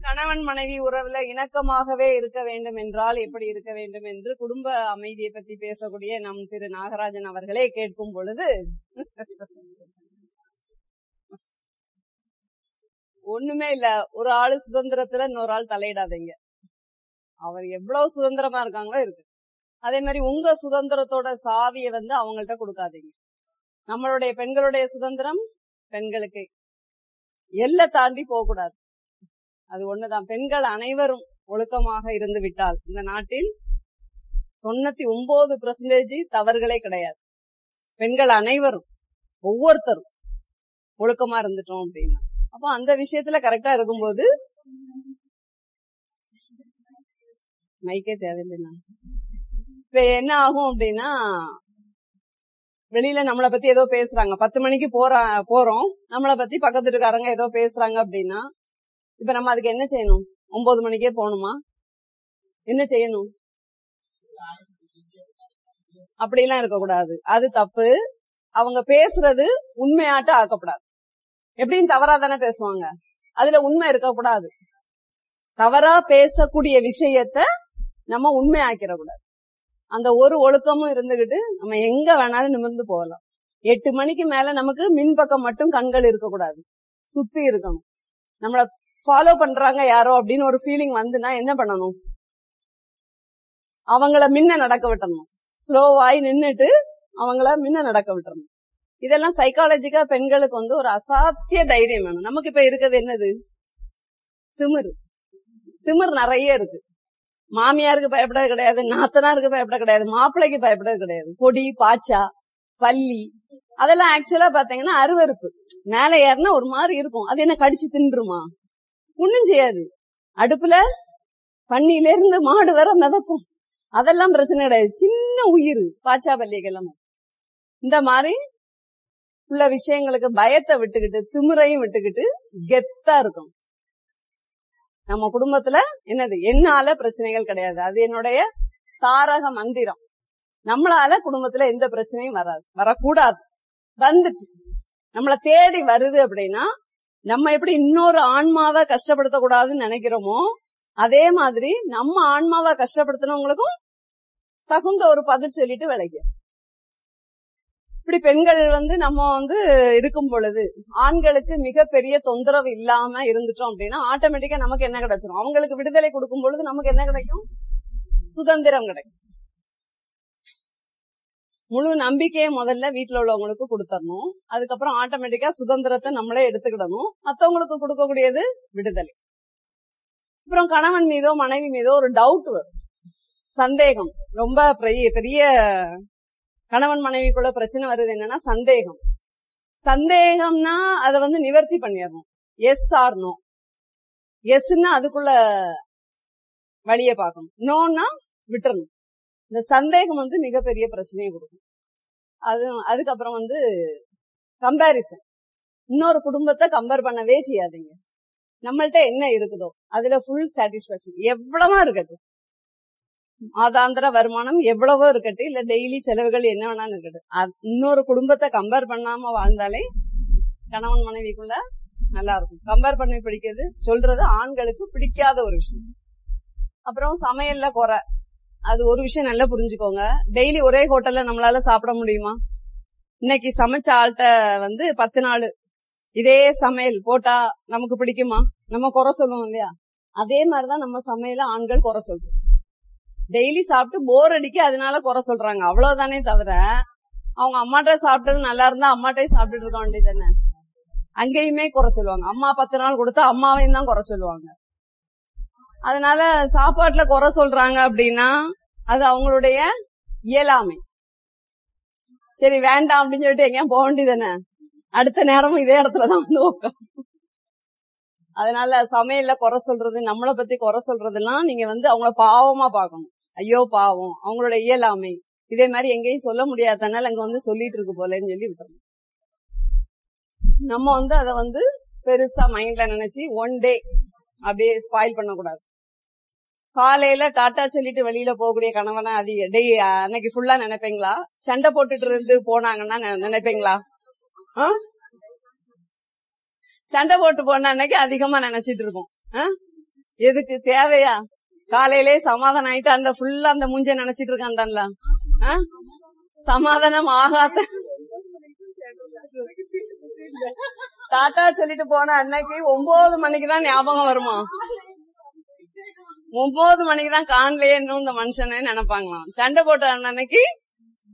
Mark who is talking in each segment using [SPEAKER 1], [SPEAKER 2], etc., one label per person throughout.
[SPEAKER 1] கணவன் மனைவி உறவுல இணக்கமாகவே இருக்க வேண்டும் என்றால் எப்படி இருக்க வேண்டும் என்று குடும்ப அமைதியை பத்தி பேசக்கூடிய நம் திரு நாகராஜன் அவர்களே கேட்கும் பொழுது ஒண்ணுமே இல்ல. ஒரு ஆளு சுதந்திரத்துல இன்னொரு ஆள் தலையிடாதீங்க. அவர் எவ்வளவு சுதந்திரமா இருக்காங்களோ இருக்கு. அதே மாதிரி உங்க சுதந்திரத்தோட சாவியை வந்து அவங்கள்ட்ட கொடுக்காதீங்க. நம்மளுடைய பெண்களுடைய சுதந்திரம் பெண்களுக்கு. எல்லை தாண்டி போகக்கூடாது. அது ஒண்ணுதான். பெண்கள் அனைவரும் ஒழுக்கமாக இருந்து விட்டால் இந்த நாட்டில் தொண்ணூத்தி ஒன்பது பெர்சன்டேஜ் தவறுகளே கிடையாது. பெண்கள் அனைவரும் ஒவ்வொருத்தரும் ஒழுக்கமா இருந்துட்டோம் அப்படின்னா. அப்போ அந்த விஷயத்துல கரெக்டா இருக்கும்போது மைக்கே தேவையில்லைண்ணா இப்ப என்ன ஆகும் அப்படின்னா வெளியில நம்மளை பத்தி ஏதோ பேசுறாங்க. பத்து மணிக்கு போற போறோம். நம்மளை பத்தி பக்கத்து வீட்டுக்காரங்க ஏதோ பேசுறாங்க அப்படின்னா இப்ப நம்ம அதுக்கு என்ன செய்யணும்? ஒன்பது மணிக்கே போகணுமா? என்ன செய்யணும்? அப்படிலாம் இருக்கக்கூடாது. அது தப்பு. அவங்க பேசுறது உண்மையாட்ட ஆக்கப்படாது. எப்படின்னு தவறா தானே பேசுவாங்க. அதுல உண்மை இருக்கக்கூடாது. தவறா பேசக்கூடிய விஷயத்த நம்ம உண்மை ஆக்கிடக்கூடாது அந்த ஒரு ஒழுக்கமும் இருந்துகிட்டு நம்ம எங்க வேணாலும் நிமிர்ந்து போகலாம். எட்டு மணிக்கு மேல நமக்கு மின் பக்கம் மட்டும் கண்கள் இருக்கக்கூடாது. சுத்தி இருக்கணும். நம்மள ஃபாலோ பண்றாங்க யாரோ அப்படின்னு ஒரு ஃபீலிங் வந்துன்னா என்ன பண்ணணும்? அவங்கள முன்ன நடக்க விட்டணும். ஸ்லோவாய் நின்னுட்டு அவங்கள முன்ன நடக்க விட்டுறணும் இதெல்லாம் சைக்காலஜிக்கா பெண்களுக்கு வந்து ஒரு அசாத்திய தைரியம் வேணும். நமக்கு இப்ப இருக்கிறது என்னது? திமிரு. திமிர் நிறைய இருக்கு. மாமியாருக்கு பயப்பட கிடையாது நாத்தனாருக்கு பயப்பட கிடையாது மாப்பிள்ளைக்கு பயப்படது கிடையாது. பொடி பாச்சா பள்ளி அதெல்லாம் ஆக்சுவலா பாத்தீங்கன்னா அருவருப்பு. மேல ஏறினா ஒரு மாதிரி இருக்கும். அது என்ன கடிச்சு தின்றுமா? ஒண்ணும் செய்யாது. அடுப்புல பண்ணில இருந்து மாடு வர மிதக்கும். அதெல்லாம் பிரச்சனை கிடையாது. சின்ன உயிர் பாச்சா பல்லிக்கு இந்த மாதிரி உள்ள விஷயங்களுக்கு பயத்தை விட்டுக்கிட்டு திமுறையும் விட்டுக்கிட்டு கெத்தா இருக்கும். நம்ம குடும்பத்துல என்னது? என்னால பிரச்சனைகள் கிடையாது. அது என்னுடைய தாரக மந்திரம். நம்மளால குடும்பத்துல எந்த பிரச்சனையும் வராது. வரக்கூடாது. வந்துட்டு. நம்மளை தேடி வருது அப்படின்னா நம்ம எப்படி இன்னொரு ஆன்மாவை கஷ்டப்படுத்த கூடாதுன்னு நினைக்கிறோமோ அதே மாதிரி நம்ம ஆன்மாவை கஷ்டப்படுத்தினவங்களுக்கும் தகுந்த ஒரு பதில் சொல்லிட்டு விளைக்க இப்படி பெண்கள் வந்து நம்ம வந்து இருக்கும் பொழுது ஆண்களுக்கு மிகப்பெரிய தொந்தரவு இல்லாம இருந்துட்டோம் அப்படின்னா ஆட்டோமேட்டிக்கா நமக்கு என்ன கிடைச்சிரும்? அவங்களுக்கு விடுதலை கொடுக்கும் பொழுது நமக்கு என்ன கிடைக்கும்? சுதந்திரம் கிடைக்கும். முழு நம்பிக்கையை முதல்ல வீட்டுல உள்ளவங்களுக்கு கொடுத்துடணும் அதுக்கப்புறம் ஆட்டோமேட்டிக்கா சுதந்திரத்தை நம்மளே எடுத்துக்கிடணும். மத்தவங்களுக்கு கொடுக்கக்கூடியது விடுதலை. அப்புறம் கணவன் மீதோ மனைவி மீதோ ஒரு டவுட் வரும். சந்தேகம். ரொம்ப பெரிய பெரிய கணவன் மனைவிக்குள்ள பிரச்சனை வருது என்னன்னா சந்தேகம். சந்தேகம்னா அதை வந்து நிவர்த்தி பண்ணிடணும். எஸ் ஆர் நோ எஸ்ன்னா அதுக்குள்ள வழிய பார்க்கணும். நோன்னா விட்டுறணும். இந்த சந்தேகம் வந்து மிகப்பெரிய பிரச்சனையை கொடுக்கும். அது அதுக்கப்புறம் வந்து கம்பாரிசன் இன்னொரு குடும்பத்தை கம்பேர் பண்ணவே செய்யாதீங்க. நம்மள்ட்ட என்ன இருக்குதோ அதுல ஃபுல் சாட்டிஸ்பாக்சன் எவ்வளவா இருக்கட்டும். மாதாந்திர வருமானம் எவ்வளவோ இருக்கட்டும். இல்ல டெய்லி செலவுகள் என்ன வேணாலும் இருக்கட்டும். இன்னொரு குடும்பத்தை கம்பேர் பண்ணாம வாழ்ந்தாலே கணவன் மனைவிக்குள்ள நல்லா இருக்கும் கம்பேர் பண்ணி பிடிக்கிறது சொல்றது ஆண்களுக்கு பிடிக்காத ஒரு விஷயம். அப்புறம் சமையல்ல குறை. அது ஒரு விஷயம் நல்லா புரிஞ்சுக்கோங்க. டெய்லி ஒரே ஹோட்டல்ல நம்மளால சாப்பிட முடியுமா? இன்னைக்கு சமைச்ச ஆள்கிட்ட வந்து பத்து நாள். இதே சமையல் போட்டா நமக்கு பிடிக்குமா? நம்ம குறை சொல்லுவோம் இல்லையா? அதே மாதிரிதான் நம்ம சமையல ஆண்கள் குறை சொல்றோம் டெய்லி சாப்பிட்டு போர் அடிக்க அதனால குறை சொல்றாங்க. அவ்வளவுதானே தவிர அவங்க அம்மாட்ட சாப்பிட்டது நல்லா இருந்தா அம்மாட்டே சாப்பிட்டுட்டு இருக்க வேண்டியது தானே? அங்கேயுமே குறை சொல்லுவாங்க. அம்மா பத்து நாள் கொடுத்தா அம்மாவையும் தான் குறை சொல்லுவாங்க. அதனால சாப்பாட்டுல குறை சொல்றாங்க அப்படின்னா அது அவங்களுடைய இயலாமை. சரி வேண்டாம் அப்படின்னு சொல்லிட்டு எங்கேயும் போக வேண்டியதானே அடுத்த நேரமும் இதே இடத்துலதான் வந்து உட்காந்து அதனால சமையல்ல குறை சொல்றது நம்மளை பத்தி குறை சொல்றதெல்லாம் நீங்க வந்து அவங்கள பாவமா பாக்கணும் ஐயோ பாவம் அவங்களோட இயலாமை. இதே மாதிரி எங்கேயும் சொல்ல முடியாதனால அங்க வந்து சொல்லிட்டு இருக்கு போலன்னு சொல்லி விட்டுறோம் நம்ம வந்து அதை வந்து பெருசா மைண்ட்ல நினைச்சு ஒன் டே அப்படியே ஸ்பாயில் பண்ணக்கூடாது. காலையில டாட்டா சொல்லிட்டு வெளியில போகக்கூடிய கணவனா அது டெய் அன்னைக்கு ஃபுல்லா நினைப்பீங்களா? சண்டை போட்டுட்டு இருந்து போனாங்கன்னா நினைப்பீங்களா? ஆ? சண்டை போட்டு போன அன்னைக்கு அதிகமா நினைச்சிட்டு இருக்கோம் ஆ? எதுக்கு? தேவையா? காலையிலே சமாதானம் ஆயிட்டு அந்த ஃபுல்லா அந்த மூஞ்ச நினைச்சிட்டு இருக்கான்ல சமாதானம் ஆகாத. டாட்டா சொல்லிட்டு போன அன்னைக்கு ஒன்பது மணிக்கு தான் ஞாபகம் வருமா? ஒன்பது மணிக்கு தான் காணலையே இன்னும் இந்த மனுஷனே நினைப்பாங்களாம். சண்டை போட்ட அன்னைக்கு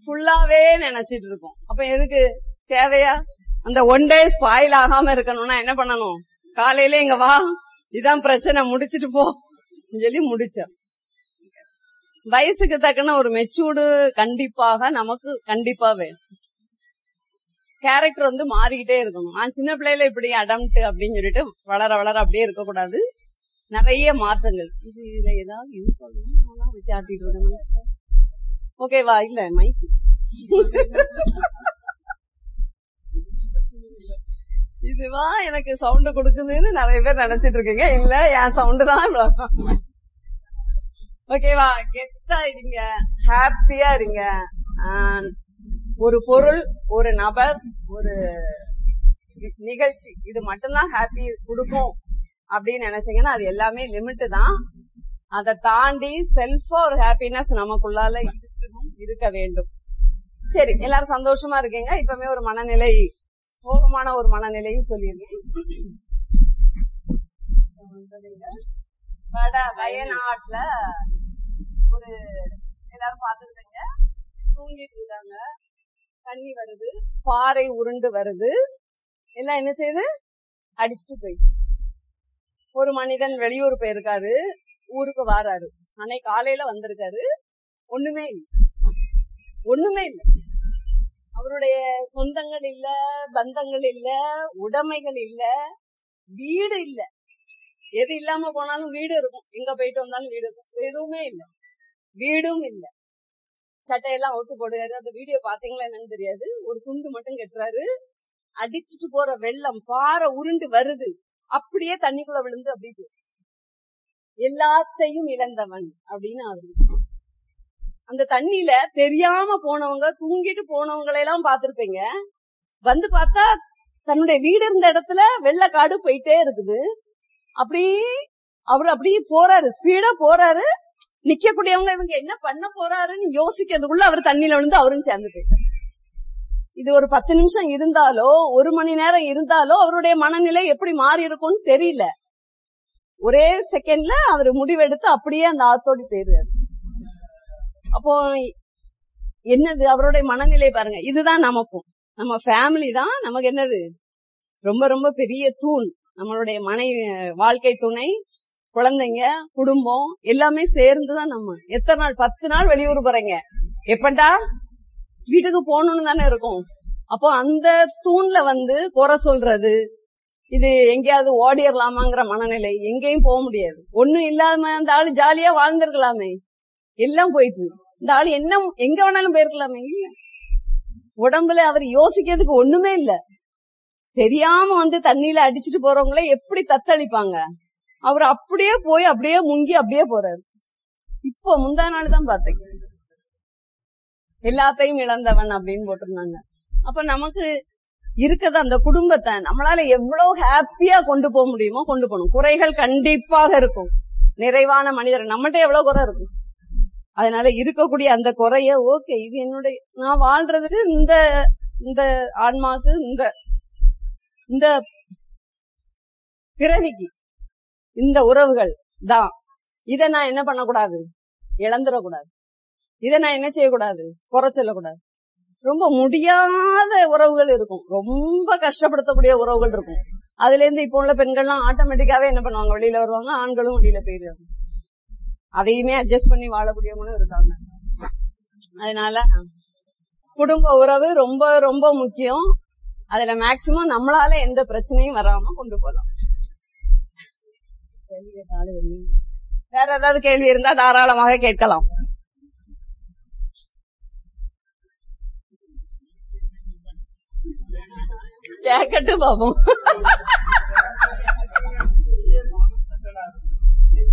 [SPEAKER 1] ஃபுல்லாவே நினைச்சிட்டு இருக்கோம் அப்ப எதுக்கு? தேவையா? அந்த ஒன் டே ஸ்பாயில் ஆகாம இருக்கணும்னா என்ன பண்ணணும்? காலையில இங்க வா இதான் பிரச்சனை முடிச்சிட்டு போ சொல்லி முடிச்ச வயசுக்கு தக்கன ஒரு மெச்சூர்டு கண்டிப்பாக நமக்கு கண்டிப்பா வேணும். கேரக்டர் வந்து மாறிக்கிட்டே இருக்கணும். நான் சின்ன பிள்ளையில இப்படி அடம்ட்டு அப்படின்னு சொல்லிட்டு வளர வளர அப்படியே இருக்கக்கூடாது. நிறைய மாற்றங்கள். இது இதுல ஏதாவது யூஸ் ஆகணும் வச்சு ஆட்டிட்டு இருக்கணும் ஓகேவா இல்ல மைக் இதுவா எனக்கு சவுண்ட் கொடுக்குதுன்னு நிறைய பேர் நினைச்சிட்டு இருக்கீங்க. இல்ல என் சவுண்ட் தான் இவ்வளவு. ஓகேவா கெத்தா இருங்க. ஹாப்பியா இருங்க. ஒரு பொருள் ஒரு நபர் ஒரு நிகழ்ச்சி இது மட்டும்தான் ஹாப்பி கொடுக்கும். அப்படின்னு நினைச்சீங்கன்னா அது எல்லாமே லிமிட் தான். அதை தாண்டி செல்ஃபா ஒரு ஹாப்பினஸ் நமக்குள்ளால இருக்க வேண்டும். சரி எல்லாரும் சந்தோஷமா இருக்கீங்க. இப்பவுமே ஒரு மனநிலை சோகமான ஒரு மனநிலையும் சொல்லியிருக்கேன். வட வயநாட்டுல ஒரு எல்லாரும் பாத்துருப்பீங்க தூங்கிட்டு இருக்காங்க. தண்ணி வருது பாறை உருண்டு வருது. எல்லாம் என்ன செய்யுது? அடிச்சுட்டு போயிடுச்சு. ஒரு மனிதன் வெளியூர் போயிருக்காரு ஊருக்கு வாராரு. அன்னைக்கு காலையில வந்திருக்காரு. ஒண்ணுமே இல்ல. ஒண்ணுமே இல்ல. அவருடைய சொந்தங்கள் இல்ல பந்தங்கள் இல்ல உடைமைகள் இல்ல வீடு இல்ல. எது இல்லாம போனாலும் வீடு இருக்கும். எங்க போயிட்டு வந்தாலும் வீடு இருக்கும். எதுவுமே இல்ல. வீடும் இல்ல. சட்டையெல்லாம் அவுத்து போடுறாரு. அந்த வீடியோ பாத்தீங்களா என்னன்னு தெரியாது. ஒரு துண்டு மட்டும் கட்டுறாரு. அடிச்சுட்டு போற வெள்ளம் பாறை உருண்டு வருது. அப்படியே தண்ணிக்குள்ள விழுந்து அப்படியே போயிடுச்சு. எல்லாத்தையும் இழந்தவன் அப்படின்னு அவரு அந்த தண்ணியில தெரியாம போனவங்க தூங்கிட்டு போனவங்களையெல்லாம் பாத்திருப்பீங்க வந்து பார்த்தா தன்னுடைய வீடு இருந்த இடத்துல வெள்ளக்காடு போயிட்டே இருக்குது. அப்படி அவரு அப்படியே போறாரு ஸ்பீடா போறாரு. நிக்கக்கூடியவங்க இவங்க என்ன பண்ண போறாருன்னு யோசிக்கிறதுக்குள்ள அவர் தண்ணியில விழுந்து அவரும் சேர்ந்து போயிட்டாரு. இது ஒரு பத்து நிமிஷம் இருந்தாலோ ஒரு மணி நேரம் இருந்தாலோ அவருடைய மனநிலை எப்படி மாறி இருக்கும்னு தெரியல. ஒரே செகண்ட்ல அவர் முடிவெடுத்து அப்படியே அந்த ஆத்தோடி போயிருக்காரு அப்போ என்னது? அவருடைய மனநிலை பாருங்க. இதுதான் நமக்கும். நம்ம ஃபேமிலி தான் நமக்கு என்னது? ரொம்ப ரொம்ப பெரிய தூண். நம்மளுடைய மனைவி வாழ்க்கை துணை குழந்தைங்க குடும்பம் எல்லாமே சேர்ந்துதான் நம்ம. எத்தனை நாள்? பத்து நாள் வெளியூர் போறீங்க. எப்பண்டா? வீட்டுக்கு போகணும்னு தானே இருக்கும். அப்போ அந்த தூண்ல வந்து குறை சொல்றது இது எங்கேயாவது ஓடிடலாமாங்கிற மனநிலை எங்கேயும் போக முடியாது. ஒண்ணும் இல்லாம அந்த ஆளு ஜாலியா வாழ்ந்திருக்கலாமே. எல்லாம் போயிட்டு இந்த ஆளு என்ன எங்க வேணாலும் போயிருக்கலாமே? இல்ல. உடம்புல அவர் யோசிக்கிறதுக்கு ஒண்ணுமே இல்ல. தெரியாம வந்து தண்ணியில அடிச்சுட்டு போறவங்கள எப்படி தத்தளிப்பாங்க? அவர் அப்படியே போய் அப்படியே முங்கி அப்படியே போறாரு. இப்போ முந்தா நாள் தான் பாத்தீங்க எல்லாத்தையும் இழந்தவன் அப்படின்னு போட்டிருந்தாங்க. அப்ப நமக்கு இருக்கிறது அந்த குடும்பத்தை நம்மளால எவ்வளவு ஹாப்பியா கொண்டு போக முடியுமோ கொண்டு போகணும். குறைகள் கண்டிப்பாக இருக்கும். நிறைவான மனிதர் நம்மள்ட்ட எவ்வளவு குறை இருக்கும் அதனால இருக்கக்கூடிய அந்த குறைய ஓகே இது என்னுடைய நான் வாழ்றதுக்கு இந்த இந்த ஆன்மாக்கு இந்த இந்த பிறவிக்கு இந்த உறவுகள் தான். இத நான் என்ன பண்ணக்கூடாது? இழந்துடக்கூடாது. இத நான் என்ன செய்யக்கூடாது? குறை சொல்லக்கூடாது. ரொம்ப முடியாத உறவுகள் இருக்கும். ரொம்ப கஷ்டப்படுத்தக்கூடிய உறவுகள் இருக்கும். அதுல இருந்து இப்போ உள்ள பெண்கள்லாம் ஆட்டோமேட்டிக்காவே என்ன பண்ணுவாங்க? வெளியில வருவாங்க ஆண்களும் வெளியில போயிருவாங்க. அதையுமே அட்ஜஸ்ட் பண்ணி வாழக்கூடியவங்களும் இருக்காங்க. அதனால குடும்ப உறவு ரொம்ப ரொம்ப முக்கியம். அதுல மேக்சிமம் நம்மளால எந்த பிரச்சனையும் வராம கொண்டு போலாம். வேற ஏதாவது கேள்வி இருந்தா தாராளமாக கேட்கலாம். கேட்கட்டும் பாப்போம்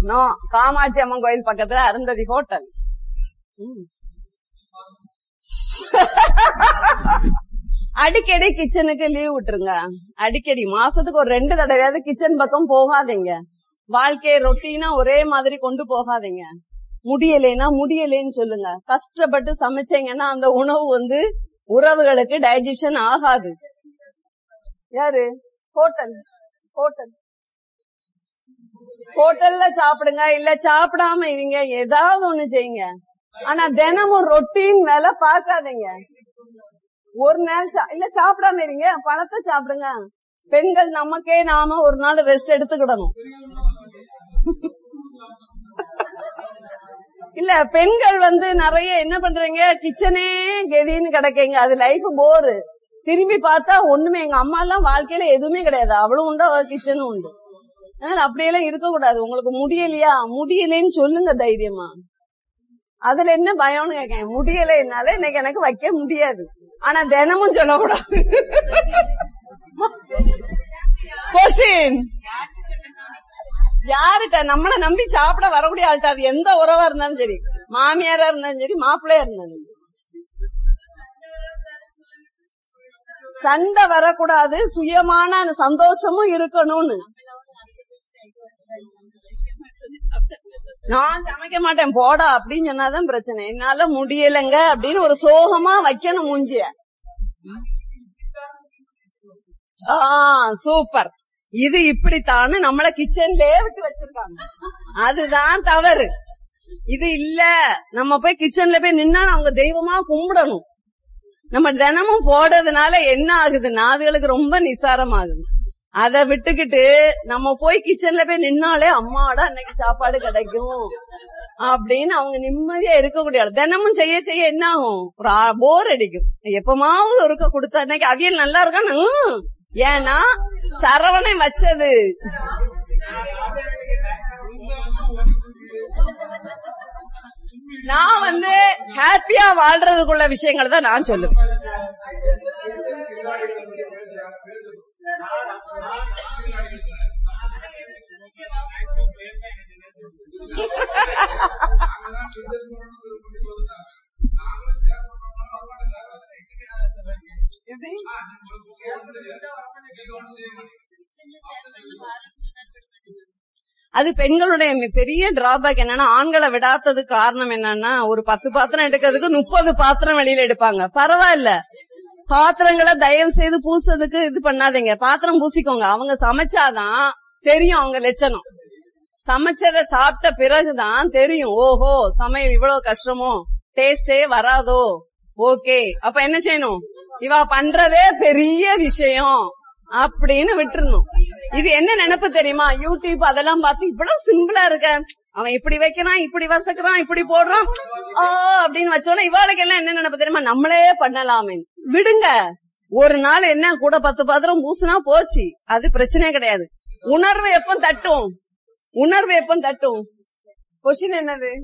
[SPEAKER 1] நோ காமாட்சி அம்மன் கோயில் பக்கத்துல அருந்ததி ஹோட்டல் அடிக்கடி கிச்சனுக்கு லீவ் விட்டுருங்க அடிக்கடி மாசத்துக்கு ஒரு ரெண்டு தடவையாவது கிச்சன் பக்கம் போகாதீங்க வாழ்க்கையை ரொட்டீனா ஒரே மாதிரி கொண்டு போகாதீங்க முடியலைன்னா முடியலைன்னு சொல்லுங்க கஷ்டப்பட்டு சமைச்சீங்கன்னா அந்த உணவு வந்து உறவுகளுக்கு டைஜஷன் ஆகாது யாரு? ஹோட்டல் ஹோட்டல் ஹோட்டல்ல சாப்பிடுங்க இல்ல சாப்பிடாம இருங்க ஏதாவது ஒண்ணு செய்யுங்க. ஆனா தினமும் ரொட்டின் வேலை பாக்காதீங்க ஒரு நாள் சா- இல்ல சாப்பிடாம இருங்க பழத்தை சாப்பிடுங்க. பெண்கள் நமக்கே நாம ஒரு நாள் ரெஸ்ட் எடுத்துக்கிடணும். இல்ல பெண்கள் வந்து நிறைய என்ன பண்றீங்க? கிச்சனே கெதின்னு கிடைக்கீங்க. அது லைஃப் போரு திரும்பி பார்த்தா ஒண்ணுமே எங்க அம்மா எல்லாம் வாழ்க்கையில எதுவுமே கிடையாது. அவளும் உண்டு அவ கிச்சனும் உண்டு. அதனால அப்படியெல்லாம் இருக்க கூடாது உங்களுக்கு முடியலையா? முடியலைன்னு சொல்லுங்க தைரியமா. அதுல என்ன பயம்னு கேட்கேன் முடியலைன்னால இன்னைக்கு எனக்கு வைக்க முடியாது. ஆனா தினமும் சொல்லக்கூடாது. கொஸ்டின் யாருக்க நம்மள நம்பி சாப்பிட வரக்கூடிய ஆள்கிட்ட அது எந்த உறவா இருந்தாலும் சரி. மாமியாரா இருந்தாலும் சரி மாப்பிள்ளையா இருந்தாலும் சரி. சண்டை வரக்கூடாது சுயமான சந்தோஷமும் இருக்கணும்னு. நான் சமைக்க மாட்டேன் போடா அப்படின்னு சொன்னாதான் பிரச்சனை. என்னால முடியலங்க அப்படின்னு ஒரு சோகமா வைக்கணும் மூஞ்சிய. ஆஹ் சூப்பர். இது இப்படித்தான்னு நம்மள கிச்சன்லயே விட்டு வச்சிருக்காங்க. அதுதான் தவறு. இது இல்ல. நம்ம போய் கிச்சன்ல போய் நின்னா அவங்க தெய்வமா கும்பிடணும். நம்ம தினமும் போடுறதுனால என்ன ஆகுதுன்னா அதுகளுக்கு ரொம்ப நிசாரம் ஆகுது அத விட்டுக்கிட்டு நம்ம போய் கிச்சன்ல போய் நின்னாலே அம்மாவோட அன்னைக்கு சாப்பாடு கிடைக்கும். அப்படின்னு அவங்க நிம்மதியா இருக்கக்கூடிய ஆளு. தினமும் செய்ய செய்ய என்ன ஆகும்? ஒரு போர் அடிக்கும். எப்பமாவது ஒருக்க கொடுத்தா இன்னைக்கு அவியல் நல்லா இருக்கான்னு ஏன்னா சரவணை வச்சது. நான் வந்து ஹாப்பியா வாழ்றதுக்குள்ள விஷயங்கள் தான் நான் சொல்லுவேன். அது பெண்களுடைய பெரிய டிராபேக் என்னன்னா ஆண்களை விடாததுக்கு காரணம் என்னன்னா ஒரு பத்து பாத்திரம் எடுக்கிறதுக்கு முப்பது பாத்திரம் வெளியில எடுப்பாங்க. பரவாயில்ல. பாத்திரங்களை தயவு செய்து பூசதுக்கு இது பண்ணாதீங்க. பாத்திரம் பூசிக்கோங்க. அவங்க சமைச்சாதான் தெரியும் அவங்க லட்சணம். சமைச்சத சாப்பிட்ட பிறகுதான் தெரியும். ஓஹோ சமையல் இவ்வளவு கஷ்டமோ? டேஸ்டே வராதோ? ஓகே அப்ப என்ன செய்யணும்? இவ பண்றதே பெரிய விஷயம். அப்படின்னு விட்டுருணும் இது என்ன நினைப்பு தெரியுமா? யூடியூப் அதெல்லாம் பார்த்து இவ்வளவு சிம்பிளா இருக்க. அவன் இப்படி வைக்கிறான் இப்படி வசக்கிறான் இப்படி போடுறான். ஆ அப்படின்னு வச்சோன்னா இவாளுக்கு எல்லாம் என்ன நினைப்பு தெரியுமா? நம்மளே பண்ணலாமே. விடுங்க. ஒரு நாள் என்ன கூட பத்து பாத்திரம் பூசுனா போச்சு. அது பிரச்சனையே கிடையாது. உணர்வு எப்ப தட்டும்? உணர்வு எப்ப தட்டும்? கொஸ்டின் என்னது?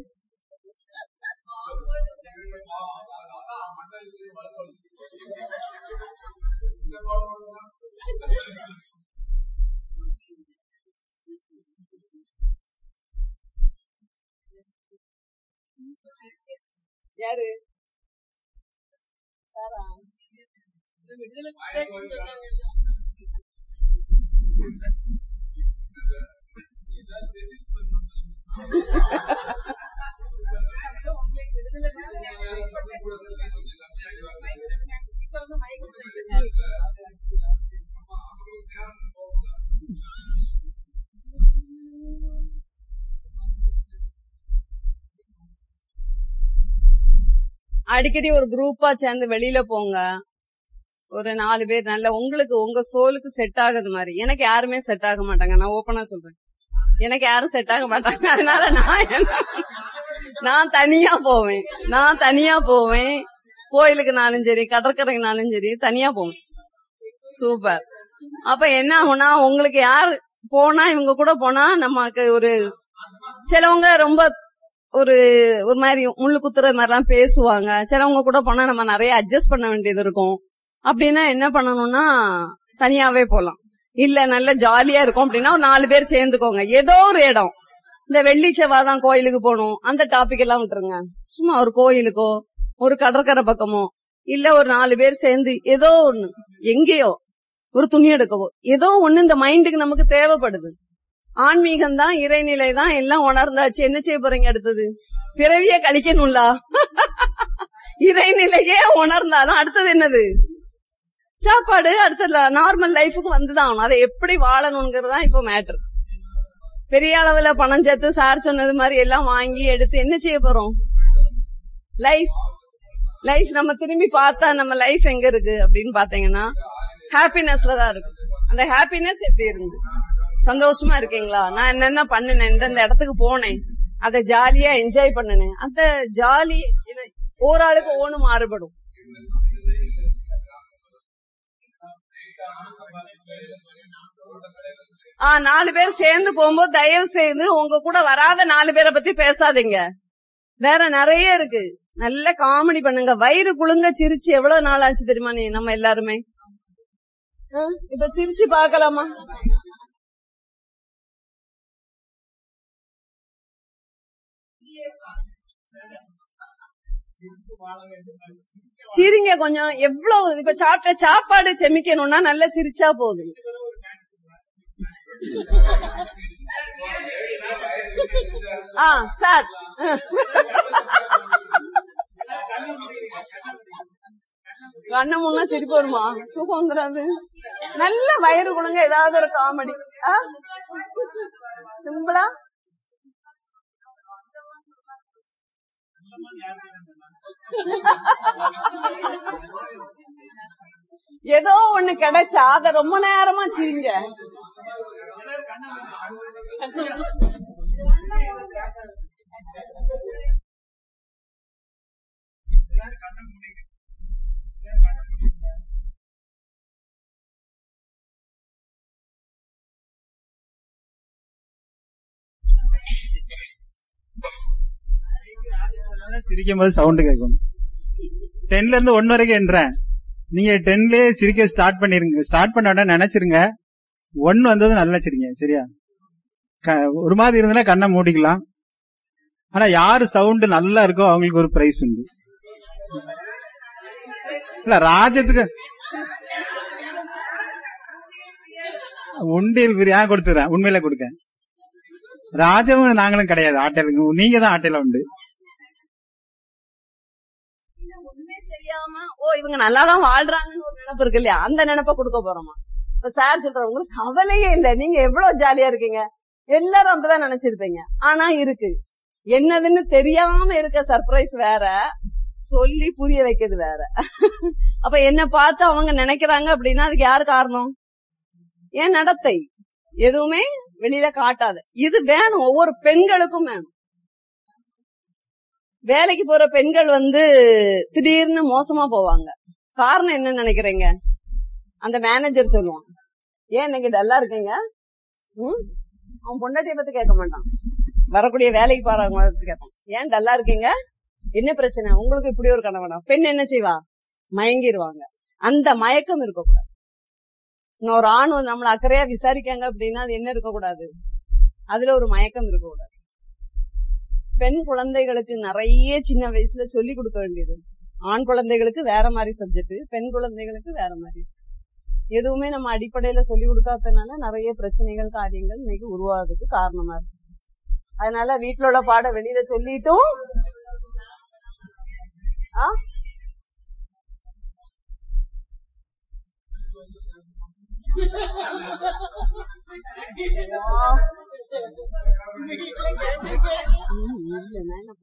[SPEAKER 1] அடிக்கடி ஒரு குரூப்பா சேர்ந்து வெளியில போங்க. ஒரு நாலு பேர் நல்ல உங்களுக்கு உங்க சோலுக்கு செட் ஆகுது மாதிரி. எனக்கு யாருமே செட் ஆக மாட்டாங்க. நான் ஓப்பனா சொல்றேன். எனக்கு யாரும் செட் ஆக மாட்டாங்க. அதனால நான் என்ன- நான் தனியா போவேன். நான் தனியா போவேன். கோயிலுக்குனாலும் சரி கடற்கரைக்குனாலும் சரி தனியா போவேன். சூப்பர் அப்ப என்ன ஆகும்னா உங்களுக்கு யார் போனா இவங்க கூட போனா நமக்கு ஒரு சிலவங்க ரொம்ப ஒரு ஒரு மாதிரி முள்ளு குத்துற மாதிரிலாம் பேசுவாங்க. சிலவங்க கூட போனா நம்ம நிறைய அட்ஜஸ்ட் பண்ண வேண்டியது இருக்கும். அப்படின்னா என்ன பண்ணணும்னா தனியாவே போலாம். இல்ல நல்ல ஜாலியா இருக்கும் அப்படின்னா ஒரு நாலு பேர் சேர்ந்துக்கோங்க. ஏதோ ஒரு இடம். இந்த வெள்ளி செவ்வாதான் கோயிலுக்கு போகணும். அந்த டாபிக் எல்லாம் விட்டுருங்க. சும்மா ஒரு கோயிலுக்கோ ஒரு கடற்கரை பக்கமோ இல்ல ஒரு நாலு பேர் சேர்ந்து ஏதோ ஒண்ணு எங்கேயோ ஒரு துணி எடுக்கவோ ஏதோ ஒண்ணு இந்த மைண்டுக்கு நமக்கு தேவைப்படுது. ஆன்மீகம் தான் இறைநிலை தான் எல்லாம் உணர்ந்தாச்சு. என்ன செய்ய போறீங்க அடுத்தது? பிறவிய கழிக்கணும்ல? இறைநிலையே உணர்ந்தாலும் அடுத்தது என்னது? சாப்பாடு அடுத்த நார்மல் லைஃபுக்கு வந்துதான் ஆகணும். அதை எப்படி வாழணுங்கிறது தான் இப்போ மேட்ரு பெரிய அளவுல பணம் சேர்த்து சார் சொன்னது மாதிரி எல்லாம் வாங்கி எடுத்து என்ன செய்ய போறோம்? லைஃப் லைஃப் நம்ம திரும்பி பார்த்தா நம்ம லைஃப் எங்க இருக்கு அப்படின்னு பாத்தீங்கன்னா ஹாப்பினஸ்ல தான் இருக்கு. அந்த ஹாப்பினஸ் எப்படி இருந்து? சந்தோஷமா இருக்கீங்களா? நான் என்னென்ன பண்ணினேன்? இந்தந்த இடத்துக்கு போனேன்? அதை ஜாலியா என்ஜாய் பண்ணினேன். அந்த ஜாலி ஒரு ஆளுக்கு மாறுபடும். நாலு பேர் சேர்ந்து போகும்போது தயவு செய்து உங்க கூட வராத நாலு பேரை பத்தி பேசாதீங்க. வேற நிறைய இருக்கு. நல்ல காமெடி பண்ணுங்க. வயிறு குழுங்க சிரிச்சு எவ்வளவு நாள் ஆச்சு தெரியுமா நீ நம்ம எல்லாருமே? இப்ப சிரிச்சு பாக்கலாமா சிரிங்க கொஞ்சம். எவ்வளவு இப்ப சாப்பிட்ட சாப்பாடு செமிக்கணும்னா நல்லா சிரிச்சா போதும். ஆ ஸ்டார்ட் கண்ண முன்னா சிரிப்பு வருமா? தூக்கம் வந்துடாது நல்ல வயிறு குழுங்க ஏதாவது ஒரு காமெடி சிம்பிளா ஏதோ ஒண்ணு கிடைச்சா அத ரொம்ப நேரமா சிரிங்க.
[SPEAKER 2] சிரிக்கும் போது சவுண்ட் கேட்கும் டென்ல இருந்து ஒன் வரைக்கும் என்றேன். நீங்க டென்லயே சிரிக்க ஸ்டார்ட் பண்ணிருங்க. ஸ்டார்ட் பண்ண உடனே நினைச்சிருங்க. ஒன் வந்தது நல்லா சிரிங்க சரியா? க- ஒரு மாதிரி இருந்ததுன்னா கண்ணை மூடிக்கலாம். ஆனா யாரு சவுண்ட் நல்லா இருக்கோ அவங்களுக்கு ஒரு பிரைஸ் உண்டு. இல்ல ராஜத்துக்கு உண்டியல் பிரியா கொடுத்துறேன். உண்மையில கொடுக்க. ராஜவும் நாங்களும் கிடையாது. ஆட்டையில நீங்க தான் ஆட்டையில உண்டு.
[SPEAKER 1] தெரியாம ஓ இவங்க நல்லாதான் வாழ்றாங்கன்னு ஒரு நினைப்பு இருக்கு இல்லையா? அந்த நினைப்ப கொடுக்க போறோமா? இப்ப சார் சொல்ற உங்களுக்கு கவலையே இல்ல. நீங்க எவ்வளவு ஜாலியா இருக்கீங்க? எல்லாரும் அப்படிதான் நினைச்சிருப்பீங்க. ஆனா இருக்கு. என்னதுன்னு தெரியாம இருக்க சர்ப்ரைஸ் வேற. சொல்லி புரிய வைக்கிறது வேற. அப்ப என்ன பார்த்து அவங்க நினைக்கிறாங்க அப்படின்னா அதுக்கு யாரு காரணம்? ஏன் நடத்தை. எதுவுமே வெளியில காட்டாத. இது வேணும். ஒவ்வொரு பெண்களுக்கும் வேணும். வேலைக்கு போற பெண்கள் வந்து திடீர்னு மோசமா போவாங்க. காரணம் என்ன நினைக்கிறீங்க? அந்த மேனேஜர் சொல்லுவான். ஏன் இன்னைக்கு டல்லா இருக்கீங்க? அவன் பொண்டாட்டிய பத்தி கேட்க மாட்டான். வரக்கூடிய வேலைக்கு போறவங்க கேட்பான். ஏன் டல்லா இருக்கீங்க? என்ன பிரச்சனை? உங்களுக்கு இப்படி ஒரு கணவனா? பெண் என்ன செய்வா? மயங்கிருவாங்க. அந்த மயக்கம் இருக்கக்கூடாது. இன்னொரு ஆண் நம்மள அக்கறையா விசாரிக்காங்க அப்படின்னா அது என்ன இருக்கக்கூடாது? அதுல ஒரு மயக்கம் இருக்கக்கூடாது. பெண் குழந்தைகளுக்கு நிறைய சின்ன வயசுல சொல்லி கொடுக்க வேண்டியது. ஆண் குழந்தைகளுக்கு வேற மாதிரி சப்ஜெக்ட் பெண் குழந்தைகளுக்கு வேற மாதிரி. எதுவுமே நம்ம அடிப்படையில சொல்லி கொடுக்காததுனால நிறைய பிரச்சனைகள் காரியங்கள் இன்னைக்கு உருவாகிறதுக்கு காரணமா இருக்கு. அதனால வீட்டுல உள்ள பாட வெளியில சொல்லிட்டும். ஆ?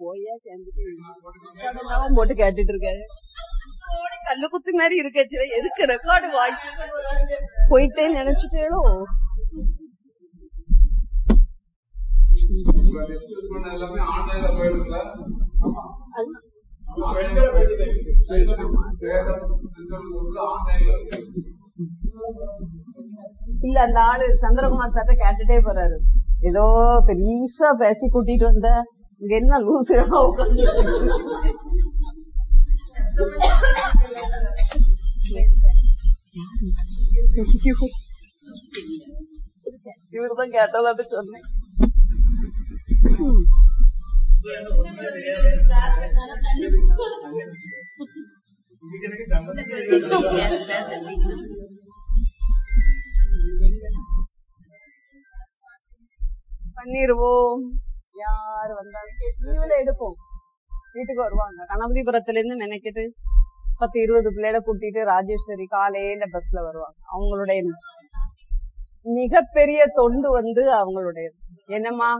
[SPEAKER 1] போயா சேர்ந்துட்டு போட்டு கேட்டுட்டு இருக்காரு. கல்லு குத்து மாதிரி இருக்கச்சு எதுக்கு ரெக்கார்டு வாய்ஸ் போயிட்டே
[SPEAKER 3] ஆன்லைன்ல
[SPEAKER 1] இல்ல அந்த ஆளு சந்திரகுமார் சார்ட்ட கேட்டுட்டே போறாரு. ஏதோ பெருசா பேசி கூட்டிட்டு வந்த இங்க என்ன லூசுகளா உட்காந்து இவர்தான் கேட்டதாட்டு சொன்னேன். பண்ணிருவோம். யார் வந்தாலும் லீவ்ல எடுப்போம். வீட்டுக்கு வருவாங்க. கணபதிபுரத்துல இருந்து மெனக்கிட்டு பத்து இருபது பிள்ளைகளை கூட்டிட்டு ராஜேஸ்வரி காலையில பஸ்ல வருவாங்க. அவங்களுடைய மிகப்பெரிய தொண்டு வந்து அவங்களுடையது. என்னம்மா?